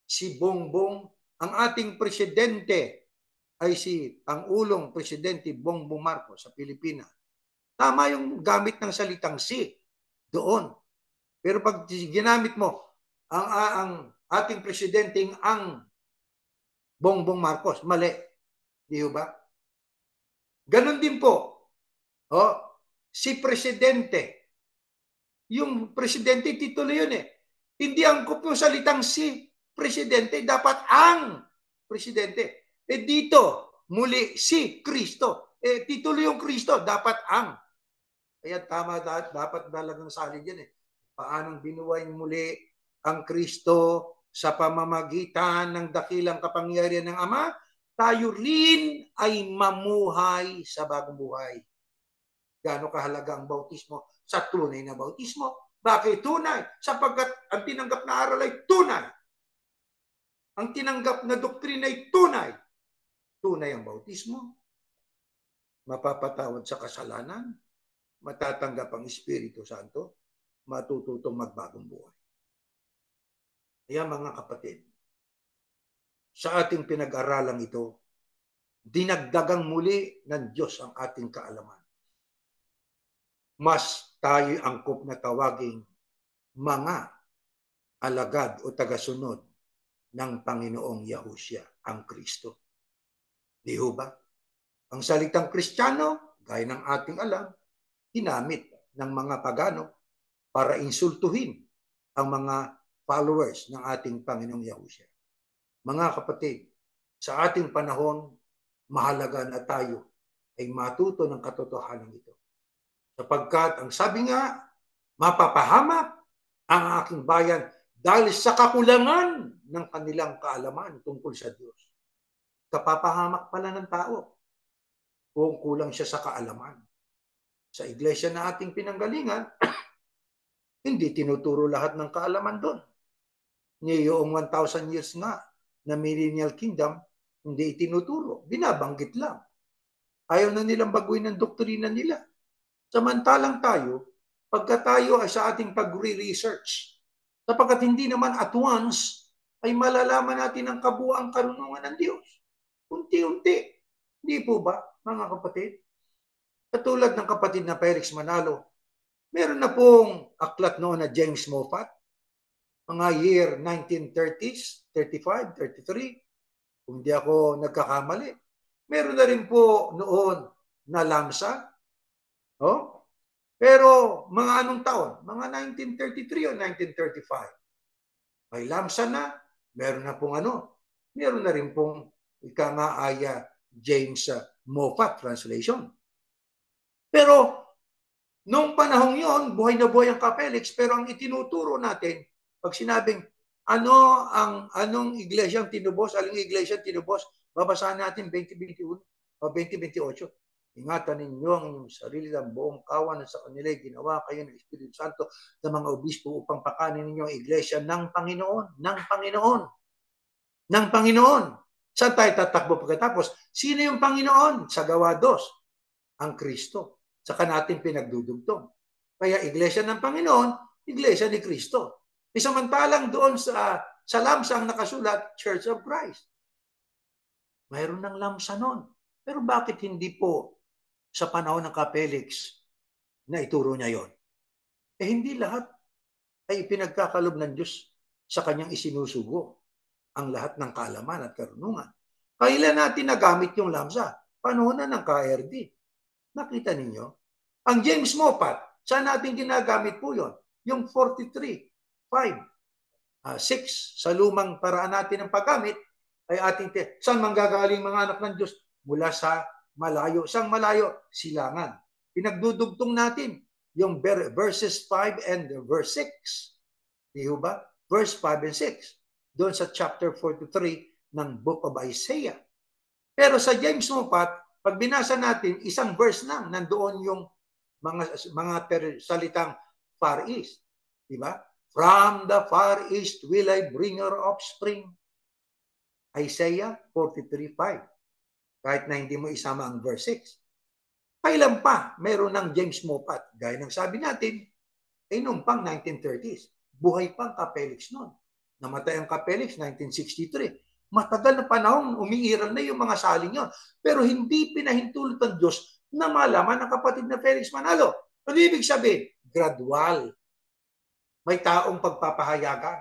si Bongbong? Ang ating presidente ay si Pangulong Presidente Bongbong Marcos sa Pilipinas. Tama yung gamit ng salitang si doon. Pero pag ginamit mo ang, ang ating presidenteng ang Bongbong Marcos, mali. Di ba? Ganon din po. Oh, si presidente. Yung presidente, titulo yun eh. Hindi angkop yung salitang si presidente, dapat ang presidente. Eh dito, muli si Kristo. Eh titulo yung Kristo, dapat ang. Kaya tama dapat talagang salid yan eh. Paanong binuhay muli ang Kristo sa pamamagitan ng dakilang kapangyarihan ng Ama, tayo rin ay mamuhay sa bagong buhay. Gaano kahalaga ang bautismo sa tunay na bautismo? Bakit tunay? Sapagkat ang tinanggap na aral ay tunay. Ang tinanggap na doktrina ay tunay. Tunay ang bautismo. Mapapatawad sa kasalanan. Matatanggap ang Espiritu Santo. Matututong magbagong buhay. Kaya mga kapatid, sa ating pinag-aralan ito, dinagdagang muli ng Diyos ang ating kaalaman. Mas tayo angkop na tawaging mga alagad o tagasunod ng Panginoong Yahusya, ang Kristo. Di ho ba? Ang salitang Kristiyano, gaya ng ating alam, ginamit ng mga pagano para insultuhin ang mga followers ng ating Panginoong Yahusya. Mga kapatid, sa ating panahon, mahalaga na tayo ay matuto ng katotohanan ito. Sapagkat ang sabi nga, mapapahamak ang aking bayan dahil sa kakulangan ng kanilang kaalaman tungkol sa Diyos. Kapapahamak pala ng tao kung kulang siya sa kaalaman. Sa iglesia na ating pinanggalingan, hindi tinuturo lahat ng kaalaman doon. Ngayong 1,000 years nga na millennial kingdom, hindi itinuturo. Binabanggit lang. Ayaw na nilang baguhin ang doktrina nila. Samantalang tayo, pagka tayo ay sa ating pagre-research, sapagkat hindi naman at once ay malalaman natin ang kabuang karunungan ng Diyos. Unti-unti. Hindi po ba, mga kapatid? Katulad ng kapatid na Felix Manalo, meron na pong aklat noon na James Moffat, mga year 1930s, 35, 33, kung di ako nagkakamali. Meron na rin po noon na Lamsa. Oh? Pero mga anong taon? Mga 1933 o 1935. May Lamsa na, meron na pong ano, meron na rin pong ika nga ay uh, James uh, Moffat translation. Pero Noong panahong yon, buhay na buhay ang Kapelix, pero ang itinuturo natin, pag sinabing, ano ang anong iglesia ang tinubos, aling iglesia ang tinubos, babasahin natin 2021 o 2028. Ingatan ninyo ang inyong sarili ng buong kawan sa kanila ginawa kayo ng Espiritu Santo ng mga obispo upang pakanin ninyo ang iglesia ng Panginoon, ng Panginoon, ng Panginoon. Saan tayo tatakbo pagkatapos? Sino yung Panginoon? Sa gawa dos, ang Kristo. Saka natin pinagdudugtong. Kaya iglesia ng Panginoon, iglesia ni Kristo. Isamantalang doon sa sa lamsa ang nakasulat, Church of Christ. Mayroon ng lamsa noon. Pero bakit hindi po sa panahon ng Kapelix na ituro niya yon? Eh hindi lahat ay pinagkakalob ng Diyos sa kanyang isinusugo ang lahat ng kaalaman at karunungan. Kailan natin nagamit yung lamsa? Panahon na ng KRD. Nakita ninyo? Ang James Moffat, saan natin ginagamit po yon? Yung 43, 5, uh, 6 sa lumang paraan natin ng paggamit ay ating saan manggagaling mga anak ng Diyos? Mula sa malayo. Saan malayo? Silangan. Pinagdudugtong natin yung ver- verses 5 and verse 6. Di ba? Verse 5 and 6. Doon sa chapter 43 ng Book of Isaiah. Pero sa James Moffat, pag binasa natin, isang verse lang, nandoon yung mga mga salitang Far East. Di ba? From the far east will I bring your offspring. Isaiah 43.5. Kahit na hindi mo isama ang verse 6. Kailan pa meron ng James Moffat? Gaya ng sabi natin, ay noong pang 1930s. Buhay pa ang Capelix noon. Namatay ang Capelix 1963. Matagal na panahon, umiiral na yung mga saling yon. Pero hindi pinahintulot ng Diyos na malaman ng kapatid na Felix Manalo. Ano ibig sabihin? Gradual. May taong pagpapahayagan.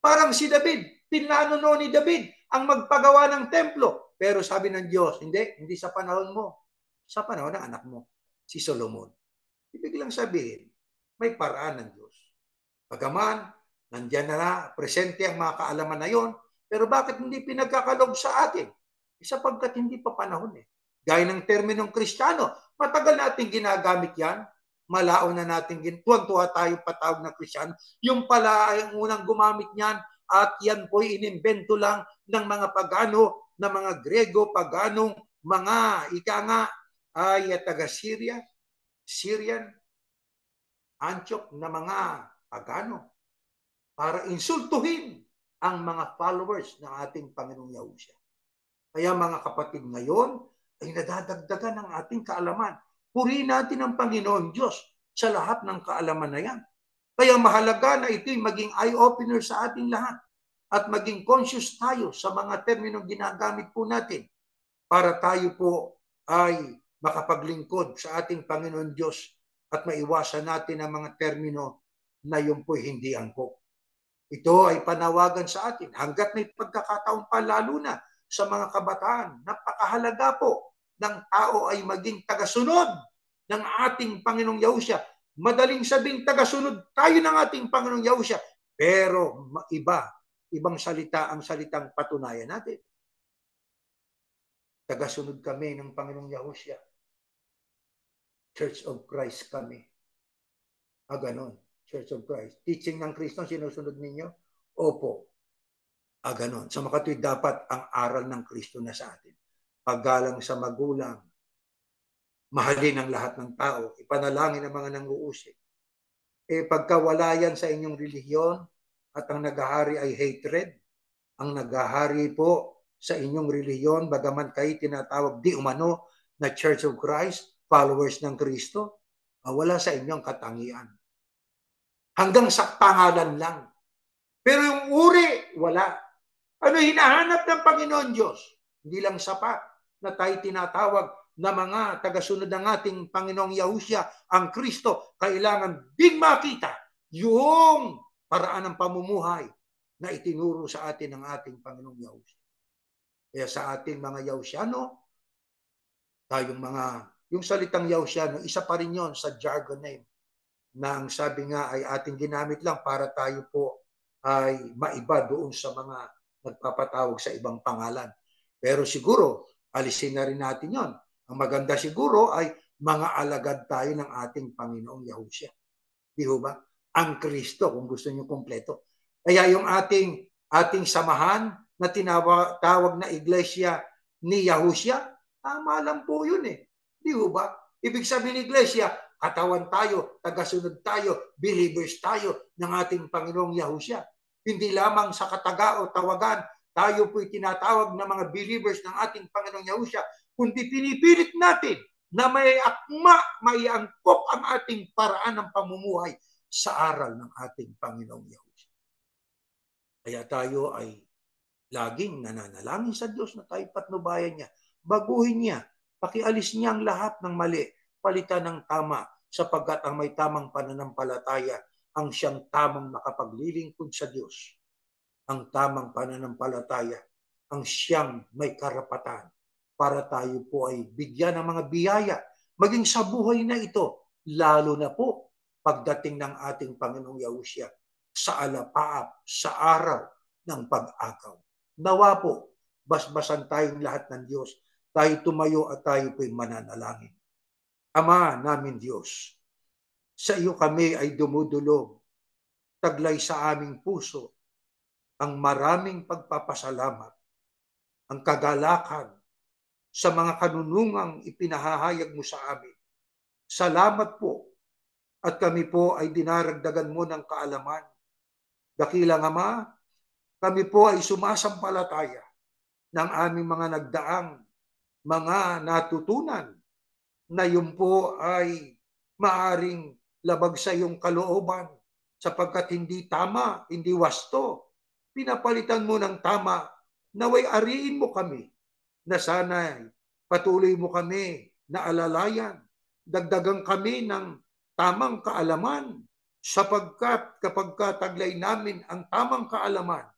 Parang si David, pinlano noon ni David ang magpagawa ng templo. Pero sabi ng Diyos, hindi, hindi sa panahon mo. Sa panahon ng anak mo, si Solomon. Ibig lang sabihin, may paraan ng Diyos. Pagaman, nandyan na na, presente ang mga kaalaman na yon, pero bakit hindi pinagkakalog sa atin? Eh, sapagkat hindi pa panahon eh. Gaya ng terminong kristyano, matagal natin ginagamit yan, malao na natin, tuwan-tuwa tayo patawag na kristyano. Yung pala ang unang gumamit niyan at yan po'y inimbento lang ng mga pagano, ng mga Grego, paganong, mga ika nga ay taga Syria, Syrian, Antioch na mga pagano para insultuhin ang mga followers ng ating Panginoong Yahusha. Kaya mga kapatid ngayon ay nadadagdagan ng ating kaalaman. Purihin natin ang Panginoon Diyos sa lahat ng kaalaman na yan. Kaya mahalaga na ito'y maging eye-opener sa ating lahat at maging conscious tayo sa mga terminong ginagamit po natin para tayo po ay makapaglingkod sa ating Panginoon Diyos at maiwasan natin ang mga termino na yung po hindi angkop. Ito ay panawagan sa atin hanggat may pagkakataon pa lalo na sa mga kabataan. Napakahalaga po ng tao ay maging tagasunod ng ating Panginoong Yahusya. Madaling sabing tagasunod tayo ng ating Panginoong Yahusya. Pero iba, ibang salita ang salitang patunayan natin. Tagasunod kami ng Panginoong Yahusya. Church of Christ kami. Ah, ganon. Church of Christ. Teaching ng Kristo, sinusunod ninyo? Opo. Ah, ganon. Sa makatuwid, dapat ang aral ng Kristo na sa atin. Paggalang sa magulang, mahalin ang lahat ng tao, ipanalangin ang mga nanguusik. Eh, pagka wala yan sa inyong relihiyon at ang nagahari ay hatred, ang nagahari po sa inyong relihiyon, bagaman kayo tinatawag di umano na Church of Christ, followers ng Kristo, wala sa inyong katangian hanggang sa pangalan lang. Pero yung uri, wala. Ano hinahanap ng Panginoon Diyos? Hindi lang sapat na tayo tinatawag na mga tagasunod ng ating Panginoong Yahusya, ang Kristo, kailangan din makita yung paraan ng pamumuhay na itinuro sa atin ng ating Panginoong Yahusya. Kaya sa ating mga Yahusyano, tayong mga, yung salitang Yahusyano, isa pa rin yon sa jargon name na ang sabi nga ay ating ginamit lang para tayo po ay maiba doon sa mga nagpapatawag sa ibang pangalan. Pero siguro, alisin na rin natin yon. Ang maganda siguro ay mga alagad tayo ng ating Panginoong Yahusya. Di ba? Ang Kristo, kung gusto niyo kompleto. Kaya yung ating ating samahan na tinawag na iglesia ni Yahusya, tama lang po yun eh. Di ba? Ibig sabihin ng iglesia, katawan tayo, tagasunod tayo, believers tayo ng ating Panginoong Yahusya. Hindi lamang sa kataga o tawagan, tayo po'y tinatawag ng mga believers ng ating Panginoong Yahusya, kundi pinipilit natin na may akma, may angkop ang ating paraan ng pamumuhay sa aral ng ating Panginoong Yahushua. Kaya tayo ay laging nananalangin sa Diyos na tayo patnubayan niya. Baguhin niya, pakialis niya ang lahat ng mali, palitan ng tama, sapagkat ang may tamang pananampalataya ang siyang tamang nakapaglilingkod sa Diyos. Ang tamang pananampalataya ang siyang may karapatan para tayo po ay bigyan ng mga biyaya, maging sa buhay na ito, lalo na po pagdating ng ating Panginoong Yahushua sa alapaap, sa araw ng pag-agaw. Nawa po, basbasan tayong lahat ng Diyos, tayo tumayo at tayo po'y mananalangin. Ama namin Diyos, sa iyo kami ay dumudulog, taglay sa aming puso, ang maraming pagpapasalamat, ang kagalakan sa mga kanunungang ipinahahayag mo sa amin. Salamat po at kami po ay dinaragdagan mo ng kaalaman. Dakilang Ama, kami po ay sumasampalataya ng aming mga nagdaang mga natutunan na yun po ay maaring labag sa iyong kalooban sapagkat hindi tama, hindi wasto. Pinapalitan mo ng tama, naway ariin mo kami na sana patuloy mo kami na alalayan. Dagdagan kami ng tamang kaalaman sapagkat kapag taglay namin ang tamang kaalaman,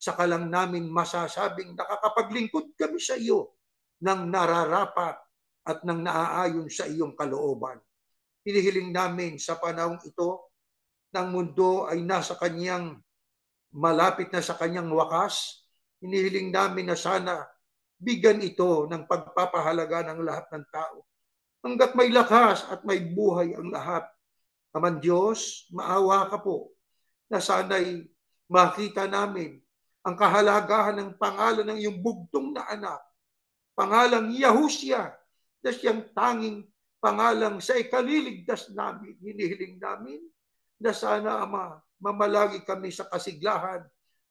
saka lang namin masasabing nakakapaglingkod kami sa iyo ng nararapat at ng naaayon sa iyong kalooban. Hinihiling namin sa panahong ito ng mundo ay nasa kanyang malapit na sa kanyang wakas. Hinihiling namin na sana bigyan ito ng pagpapahalaga ng lahat ng tao. Hanggat may lakas at may buhay ang lahat. Aman Diyos, maawa ka po na sana'y makita namin ang kahalagahan ng pangalan ng iyong bugtong na anak. Pangalang Yahushua na siyang tanging pangalang sa ikaliligtas namin. Hinihiling namin na sana, Ama, mamalagi kami sa kasiglahan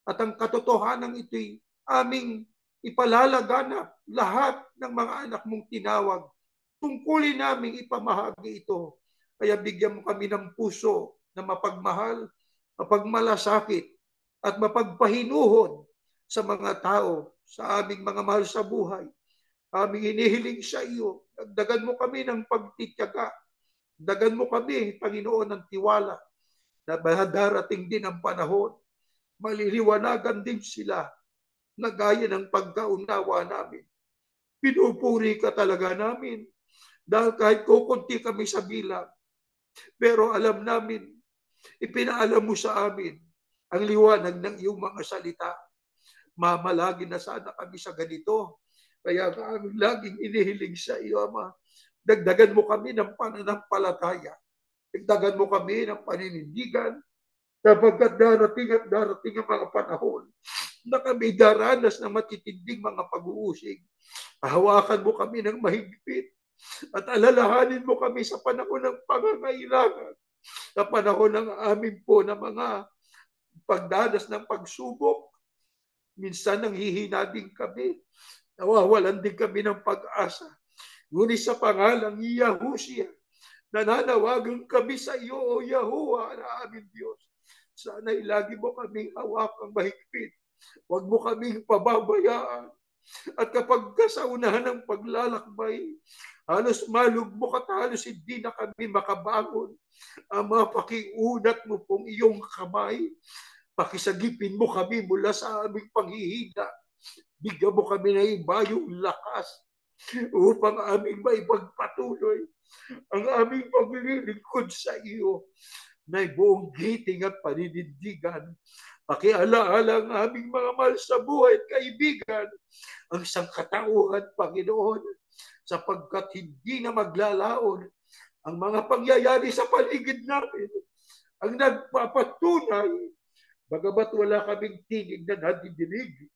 at ang katotohanan ito'y aming ipalalaganap lahat ng mga anak mong tinawag. Tungkulin namin ipamahagi ito. Kaya bigyan mo kami ng puso na mapagmahal, mapagmalasakit, at mapagpahinuhon sa mga tao, sa aming mga mahal sa buhay. Aming inihiling sa iyo. Dagdagan mo kami ng pagtityaga. Dagan mo kami, Panginoon, ng tiwala na darating din ang panahon. Maliliwanagan din sila na gaya ng pagkaunawa namin. Pinupuri ka talaga namin dahil kahit kukunti kami sa bilang, pero alam namin, ipinaalam mo sa amin ang liwanag ng iyong mga salita. Mamalagi na sana kami sa ganito. Kaya kami laging inihiling sa iyo, Ama. Dagdagan mo kami ng pananampalataya. Dagdagan mo kami ng paninindigan sapagkat darating at darating ang mga panahon na kami daranas ng matitinding mga pag-uusig. Hawakan mo kami ng mahigpit at alalahanin mo kami sa panahon ng pangangailangan, sa panahon ng amin po na mga pagdanas ng pagsubok. Minsan nang hihina din kami, nawawalan din kami ng pag-asa. Ngunit sa pangalang Yahushua, nananawagan kami sa iyo, O Yahuwah, na aming Diyos. Sana ilagi mo kaming hawakang mahigpit Huwag mo kaming pababayaan. At kapag kasaunahan ng paglalakbay, halos malugmok at halos hindi na kami makabangon. Ama, pakiunat mo pong iyong kamay. Pakisagipin mo kami mula sa aming panghihina. Bigyan mo kami na ibayong lakas upang aming maipagpatuloy ang aming paglilingkod sa iyo na buong giting at paninindigan. Pakialaala ang aming mga mahal sa buhay at kaibigan, ang sangkatauhan, Panginoon, sapagkat hindi na maglalaon ang mga pangyayari sa paligid namin ang nagpapatunay, bagamat wala kaming tinig na nadidinig,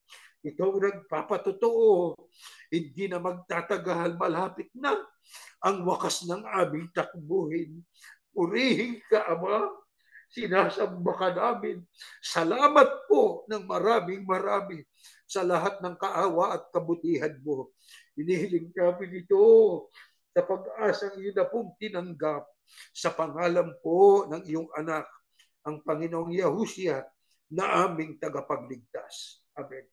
ito ang nagpapatotoo, hindi na magtatagal malapit na ang wakas ng aming takbuhin. Purihin ka, Ama, sinasamba ka namin. Salamat po ng maraming marami sa lahat ng kaawa at kabutihan mo. Inihiling kami nito sa pag-asang iyon na pong tinanggap sa pangalan po ng iyong anak, ang Panginoong Yahushua na aming tagapagligtas. Amen.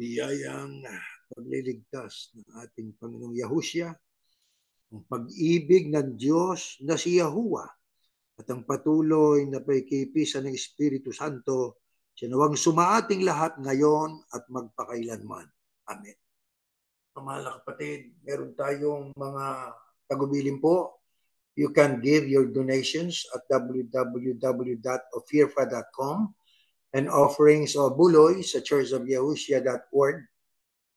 biyayang pagliligtas ng ating Panginoong Yahushua, ang pag-ibig ng Diyos na si Yahuwah, at ang patuloy na pagkikipisan ng Espiritu Santo, sinawang sumaating lahat ngayon at magpakailanman. Amen. Mga Mahal na kapatid, meron tayong mga tagubilin po. You can give your donations at www.ofirfa.com and offerings o buloy sa churchofyahushua.org.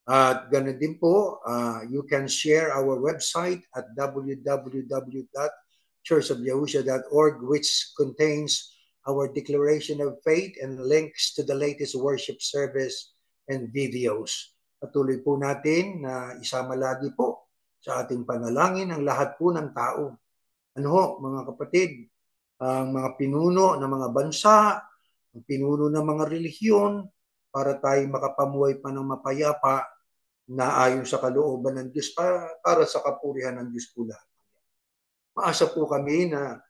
At ganun din po, uh, you can share our website at www.churchofyahushua.org which contains our declaration of faith and links to the latest worship service and videos. Patuloy po natin na isama lagi po sa ating panalangin ang lahat po ng tao. Ano ho, mga kapatid, ang mga pinuno ng mga bansa, ang pinuno ng mga relihiyon para tayo makapamuhay pa ng mapayapa na ayon sa kalooban ng Diyos para, para sa kapurihan ng Diyos po lahat. Maasa po kami na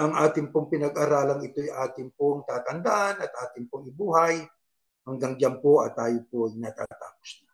ang ating pong pinag-aralang ito ay ating pong tatandaan at ating pong ibuhay hanggang diyan po at tayo po ay natatapos na.